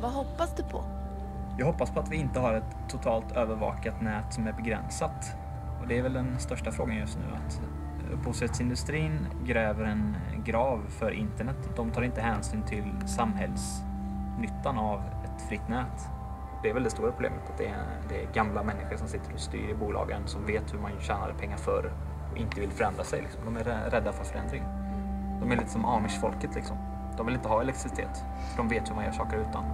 Vad hoppas du på? Jag hoppas på att vi inte har ett totalt övervakat nät som är begränsat. Och det är väl den största frågan just nu. Att upphovsrättsindustrin gräver en grav för internet. De tar inte hänsyn till samhällsnyttan av ett fritt nät. Det är väl det stora problemet, att det är, det är gamla människor som sitter och styr i bolagen som vet hur man tjänade pengar förr och inte vill förändra sig. Liksom. De är rädda för förändring. De är lite som amish-folket liksom. De vill inte ha elektricitet, för de vet hur man gör saker utan.